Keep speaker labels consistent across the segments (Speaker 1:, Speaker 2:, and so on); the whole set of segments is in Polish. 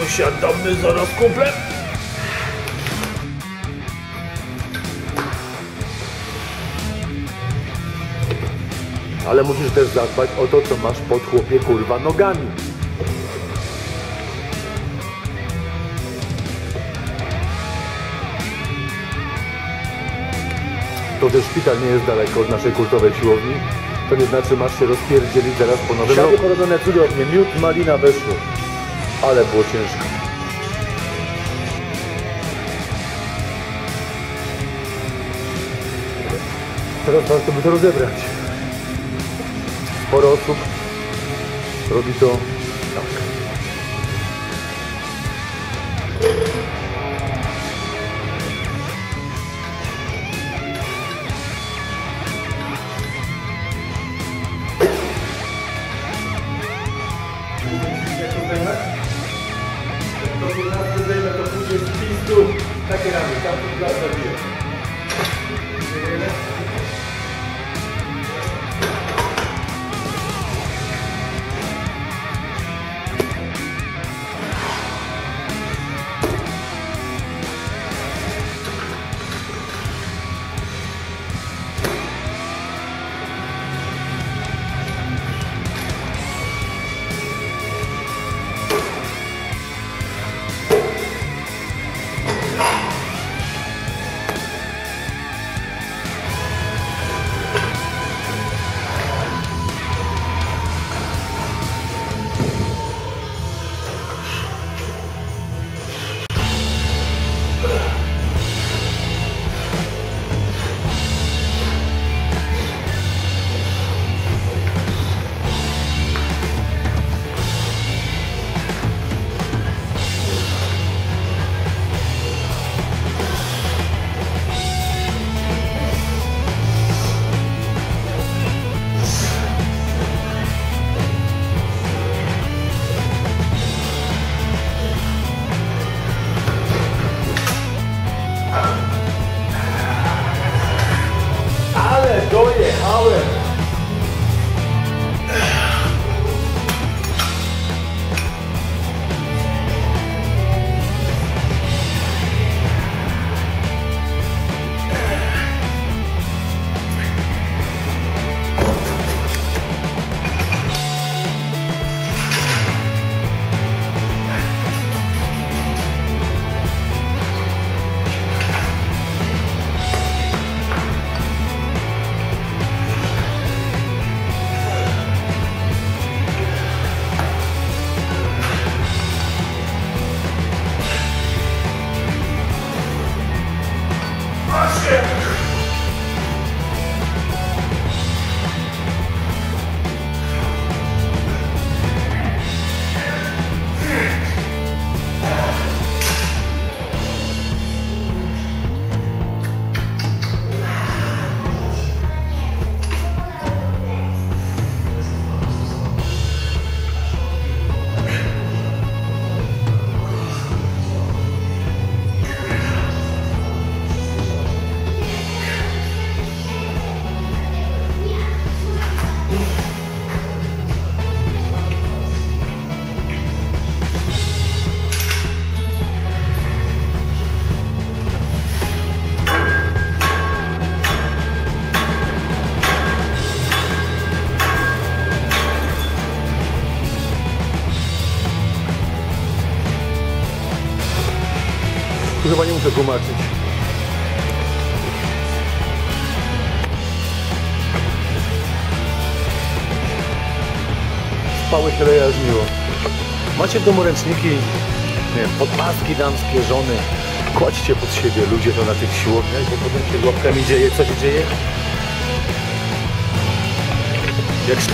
Speaker 1: Posiadamy zaraz kumple. Ale musisz też zadbać o to, co masz pod chłopie kurwa nogami. To, że szpital nie jest daleko od naszej kultowej siłowni, to nie znaczy masz się rozpierdzielić zaraz po nowym
Speaker 2: Siady
Speaker 1: roku.
Speaker 2: porobione cudownie, miód, malina weszło. Ale było ciężko.
Speaker 1: Teraz warto by to rozebrać. Sporo osób robi to Takie ramy, tam to zabije. Go ahead, holler. Chyba nie muszę tłumaczyć. Spały się rejaźniło. Macie w domu ręczniki, nie wiem, podpaski damskie, żony. Kładźcie pod siebie ludzie to na tych siłowniach, bo potem się łapkami dzieje. Co się dzieje? Jak się...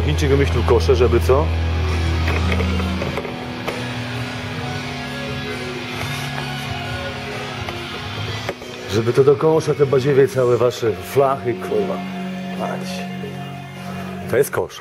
Speaker 1: to Chińczyk wymyślił kosze, żeby co? Żeby to do kosza te badziewie całe wasze flachy, kurwa. Mać. To jest kosz.